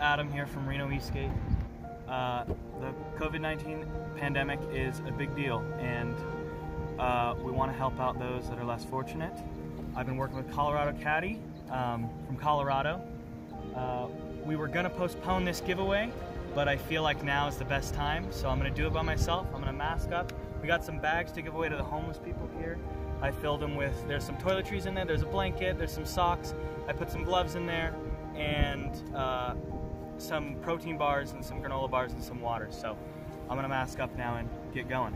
Adam here from Reno Esk8. Uh, the COVID-19 pandemic is a big deal and uh, we want to help out those that are less fortunate. I've been working with Colorado Caddy um, from Colorado. Uh, we were going to postpone this giveaway, but I feel like now is the best time, so I'm going to do it by myself. I'm going to mask up. We got some bags to give away to the homeless people here. I filled them with, there's some toiletries in there, there's a blanket, there's some socks. I put some gloves in there and uh, some protein bars and some granola bars and some water. So I'm gonna mask up now and get going.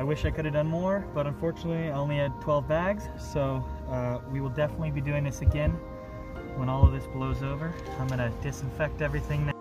I wish I could have done more, but unfortunately I only had 12 bags, so uh, we will definitely be doing this again when all of this blows over. I'm gonna disinfect everything now.